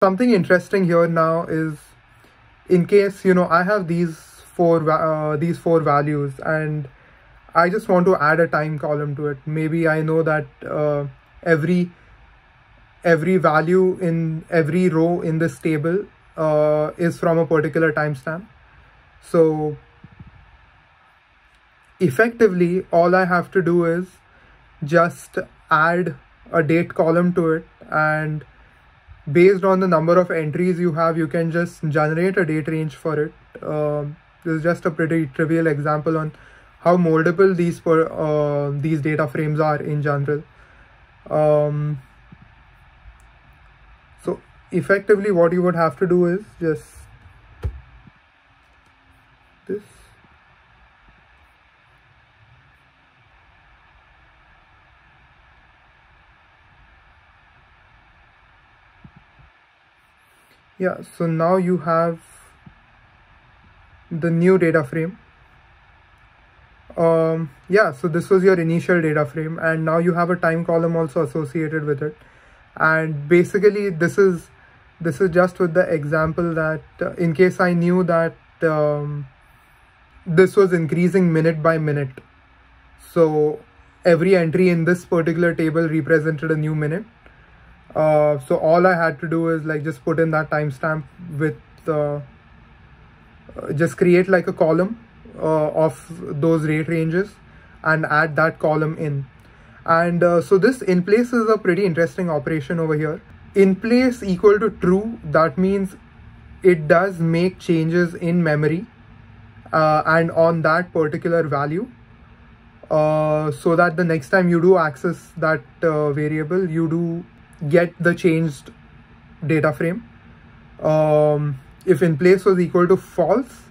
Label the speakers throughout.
Speaker 1: something interesting here now is in case you know I have these four uh, these four values and I just want to add a time column to it. Maybe I know that uh, every every value in every row in this table uh, is from a particular timestamp. So effectively all I have to do is just add a date column to it and based on the number of entries you have you can just generate a date range for it. Uh, this is just a pretty trivial example on how moldable these per, uh, these data frames are in general. Um, so effectively what you would have to do is just this yeah so now you have the new data frame. Um yeah so this was your initial data frame and now you have a time column also associated with it. And basically this is this is just with the example that uh, in case i knew that um, this was increasing minute by minute. So every entry in this particular table represented a new minute uh, so all I had to do is like just put in that timestamp with uh, just create like a column uh, of those rate ranges and add that column in. And uh, so this in place is a pretty interesting operation over here. In place equal to true that means it does make changes in memory uh, and on that particular value uh, so that the next time you do access that variable you do get the changed data frame. Um, if in place was equal to false,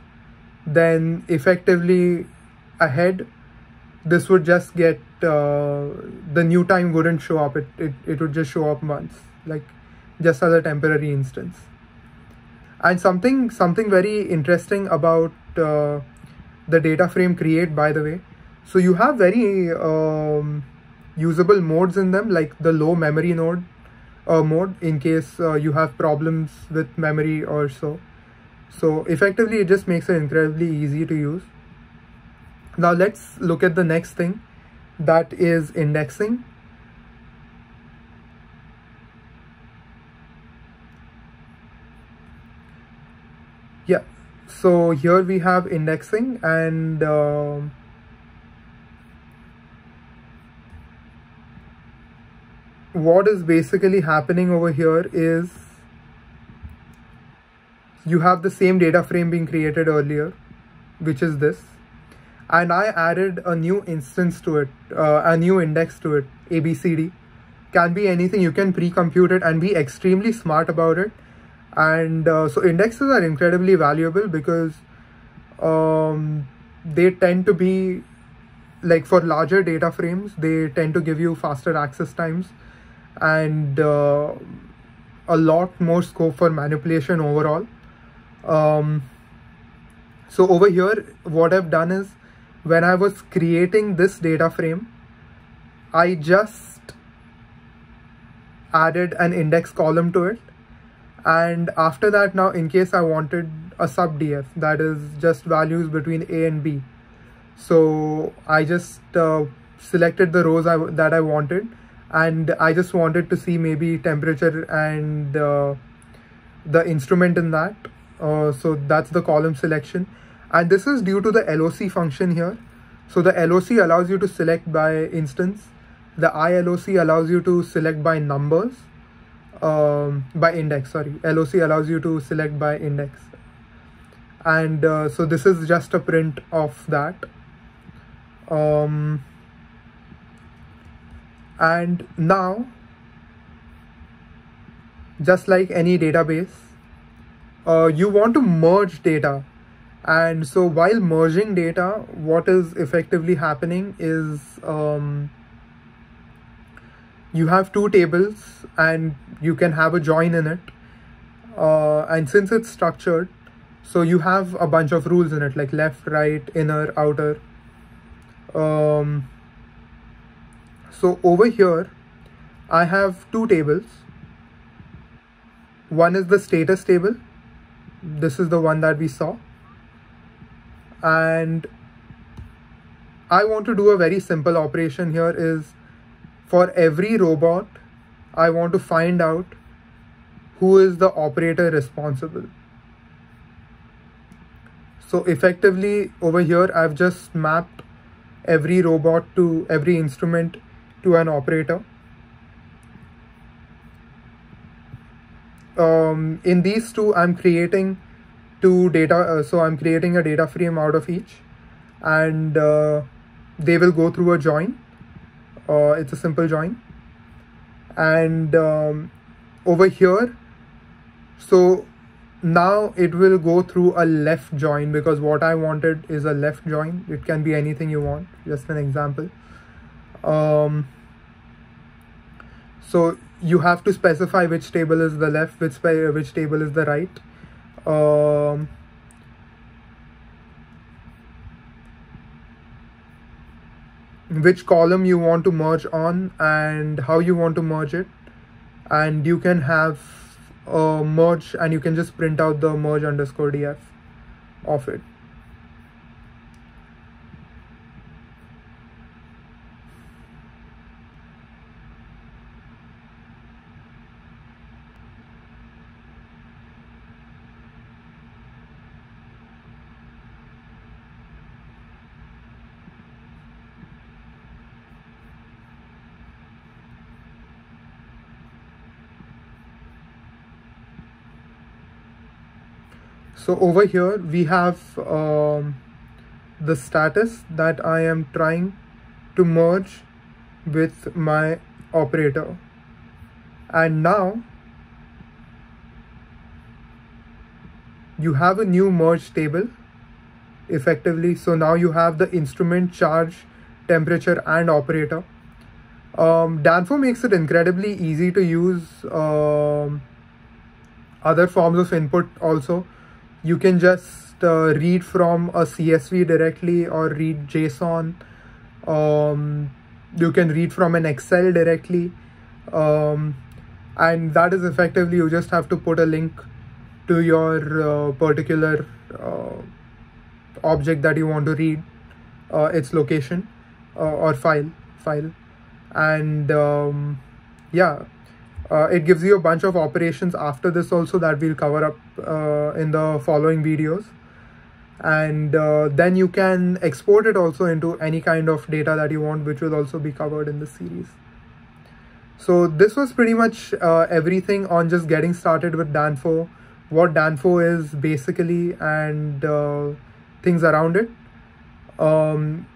Speaker 1: then effectively ahead, this would just get, uh, the new time wouldn't show up. It, it, it would just show up once, like just as a temporary instance. And something, something very interesting about uh, the data frame create, by the way. So you have very um, usable modes in them, like the low memory node uh, mode in case uh, you have problems with memory or so. So effectively, it just makes it incredibly easy to use. Now let's look at the next thing that is indexing. Yeah, so here we have indexing and uh, what is basically happening over here is you have the same data frame being created earlier, which is this. And I added a new instance to it, uh, a new index to it, ABCD. Can be anything, you can pre-compute it and be extremely smart about it. And uh, so indexes are incredibly valuable because um, they tend to be like for larger data frames, they tend to give you faster access times and uh, a lot more scope for manipulation overall. Um, so over here, what I've done is when I was creating this data frame, I just added an index column to it. And after that, now in case I wanted a sub DF, that is just values between A and B. So I just uh, selected the rows I, that I wanted and I just wanted to see maybe temperature and uh, the instrument in that. Uh, so that's the column selection. And this is due to the LOC function here. So the LOC allows you to select by instance. The ILOC allows you to select by numbers, um, by index, sorry. LOC allows you to select by index. And uh, so this is just a print of that. Um, and now just like any database uh, you want to merge data. And so while merging data what is effectively happening is um, you have two tables and you can have a join in it. Uh, and since it's structured so you have a bunch of rules in it like left right inner outer. Um, so over here, I have two tables. one is the status table. This is the one that we saw. And I want to do a very simple operation here is for every robot I want to find out who is the operator responsible. So effectively over here I've just mapped every robot to every instrument to an operator. Um, in these two I'm creating two data uh, so I'm creating a data frame out of each and uh, they will go through a join. Uh, it's a simple join. And um, over here so now it will go through a left join because what I wanted is a left join. It can be anything you want. Just an example. Um, so you have to specify which table is the left which which table is the right. Um, which column you want to merge on and how you want to merge it. And you can have a merge and you can just print out the merge underscore df of it so over here we have um, the status that I am trying to merge with my operator. And now you have a new merge table effectively. So now you have the instrument charge temperature and operator. Um, Danfo makes it incredibly easy to use um, other forms of input also you can just uh, read from a CSV directly or read JSON. Um, you can read from an Excel directly. Um, and that is effectively, you just have to put a link to your uh, particular uh, object that you want to read, uh, its location uh, or file, file. And um, yeah, uh, it gives you a bunch of operations after this also that we'll cover up uh, in the following videos. And uh, then you can export it also into any kind of data that you want, which will also be covered in the series. So this was pretty much uh, everything on just getting started with Danfo, what Danfo is basically, and uh, things around it. Um,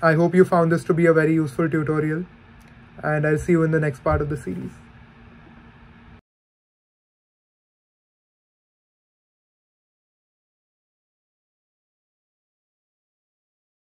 Speaker 1: I hope you found this to be a very useful tutorial and I'll see you in the next part of the series.